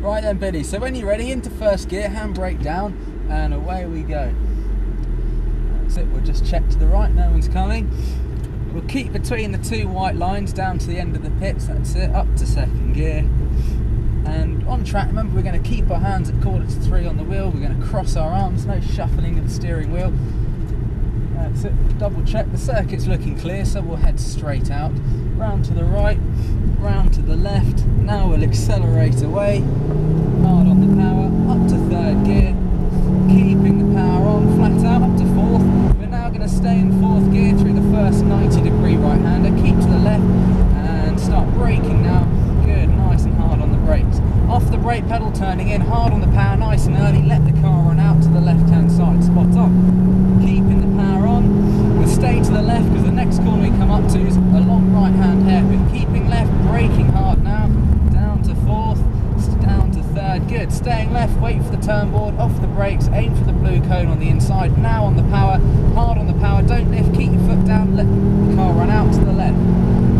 Right then, Billy. So when you're ready, into first gear, handbrake down, and away we go. That's it. We'll just check to the right. No one's coming. We'll keep between the two white lines down to the end of the pits. That's it. Up to second gear. And on track, remember we're going to keep our hands at quarter to three on the wheel. We're going to cross our arms, no shuffling of the steering wheel. That's it. Double check. The circuit's looking clear, so we'll head straight out. Round to the right, round to the left. Now we'll accelerate away. Hard on the power, up to third gear. Keeping the power on, flat out, up to fourth. We're now going to stay in fourth gear through the first 90 degree right hander. Keep to the left and start braking now. Good, nice and hard on the brakes. Off the brake pedal, turning in hard on the power, nice and early. Let the car run out to the left hand side, spot on. Keeping the power on. We'll stay to the left because the next corner we come up to is a long right hand hairpin. Keeping left, braking hard now. Down to fourth, down to third. Good. Staying left, wait for the turn board, off the brakes, aim for the blue cone on the inside. Now on the power, hard on the power. Don't lift, keep your foot down, let the car run out to the left.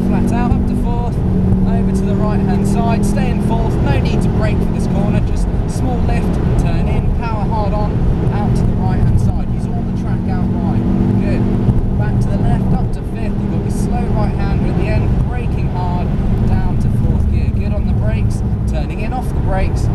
Flat out, up to fourth, over to the right hand side. Stay in fourth. No need to brake for this corner, just small lift, turn in, power hard on, out to the right hand side. Use all the track out right. Good. Back to the left, up to fifth. You've got your slow right hander at the end, braking hard, down to fourth gear. Good on the brakes, turning in off the brakes,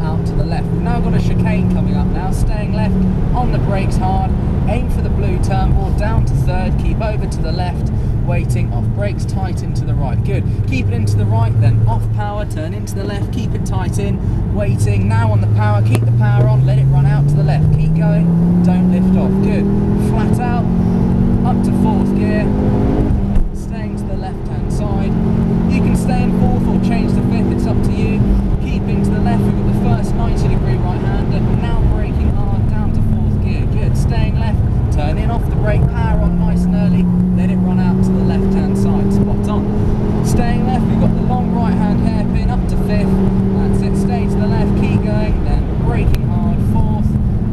out to the left. We've now got a chicane coming up now, staying left, on the brakes hard, aim for the blue turn board, down to third, keep over to the left, waiting, off brakes, tight into the right. Good. Keep it into the right, then off power, turn into the left, keep it tight in, waiting, now on the power, keep the power on, let it run out to the left, keep going, don't lift off. Good. Flat out, up to fourth gear, staying to the left hand side. You can stay in fourth or change the fifth, it's up to you. Keeping to the left, we've got the first 90 degree right hander, now braking hard down to fourth gear. Good, staying left, turn in off the brake, power on nice and early, let it run out to the left hand side, spot on. Staying left, we've got the long right hand hairpin up to fifth, that's it, stay to the left, keep going, then braking hard, fourth,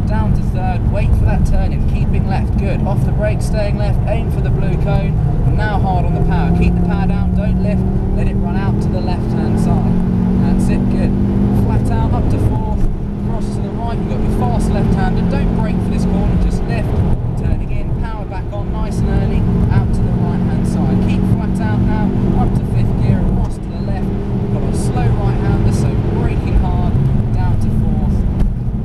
down to third, wait for that turn in, keeping left, good, off the brake, staying left, aim for the blue cone, now hard on the power, keep the power down, don't lift, let it run out to the left hand side, that's it, good, flat out, up to fourth, cross to the right, you've got your fast left hander, don't brake for this corner, just lift, turning in, power back on, nice and early, out to the right hand side, keep flat out now, up to fifth gear, across to the left, we've got a slow right hander, so braking hard, down to fourth,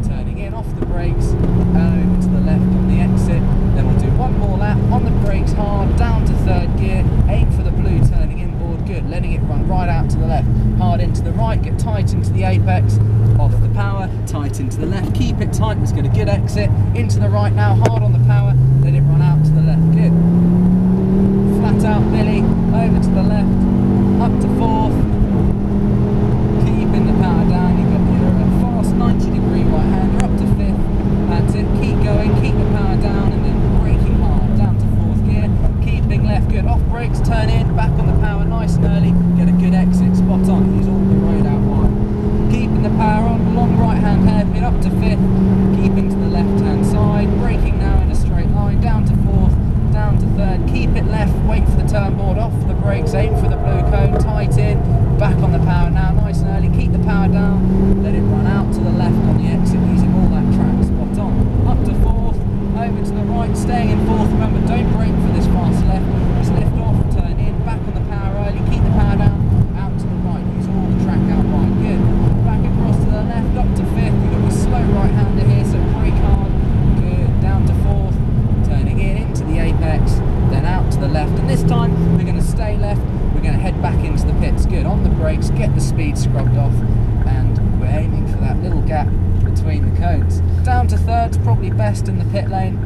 turning in off the brakes and over to the left on the exit. Then we'll do one more lap on the brakes hard, down to third gear, aim for the blue turning inboard, good, letting it run right out to the left, hard into tight into the apex, off the power, tight into the left, keep it tight, let's get a good exit, into the right now, hard on the power, let it run out to the left, good. Flat out Billy, over to the left, up to fourth, keeping the power down. You've got your fast 90 degree right hander up to fifth. That's it. Keep going. Keep the power down and then braking hard down to fourth gear. Keeping left good. Off brakes. Turn in. Back on the power nice and early. Get a good exit. Spot on. Use all the road out wide. Keeping the power on. Long right hand hairpin up to fifth. Keeping to the left hand side. Braking now in a straight line. Down to fourth. Down to third. Keep it left. Wait for the turn board. Off the brakes. Aim for the blue cone. Tight in. Back on the power now. Nice and early. Keep the power down. Let it run out to the left on the exit using all that track. Spot on. Up to fourth. Over to the right. Staying in fourth. Remember, don't brake for this fast left. Just lift off. Turn in. Back on the power early. Keep the power down. Out to the right. Use all the track out right. Good. Back across to the left. Up to fifth. You've got your slow right hander here. So brake hard. Good. Down to fourth. Turning in into the apex. Then out to the left. And this time we're going to stay left. We're going to head back into the pits. Good. On the brakes. Get the speed scrubbed off. And we're aiming for that little gap between the cones. Down to third's probably best in the pit lane.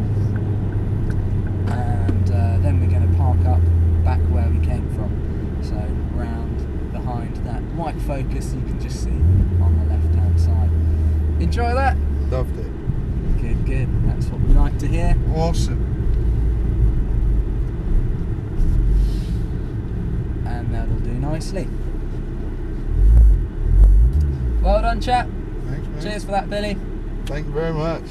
And uh, then we're going to park up back where we came from. So round behind that white focus you can just see on the left hand side. Enjoy that? Loved it. Good, good. That's what we like to hear. Awesome. Nicely. Well done, chap. Thanks. Cheers for that, Billy. Thank you very much.